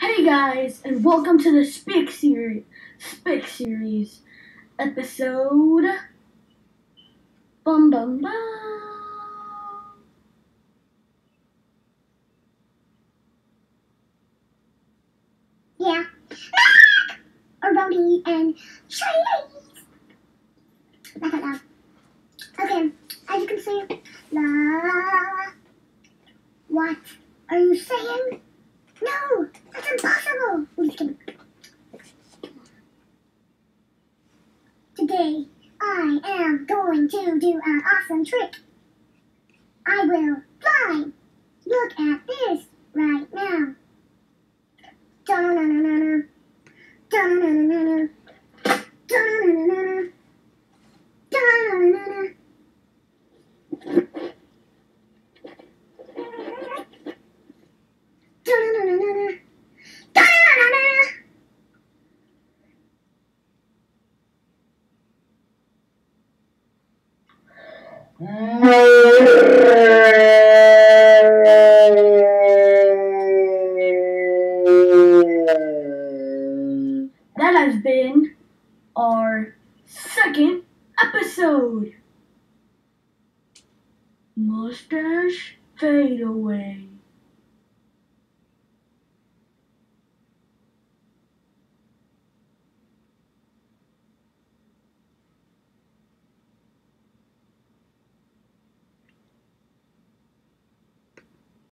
Hey guys, and welcome to the Spik series. Spik series, episode. Bum bum bum. Yeah. Ah! or Rhodey and Chinese. Laugh out loud. Okay, as you can see, la. What are you saying? No, that's impossible. I'm just kidding. Today, I am going to do an awesome trick. I will fly. Look at this right now. Da-na-na-na-na. Da-na-na-na-na. Da-na-na-na-na. That has been our second episode. Mustache fade away.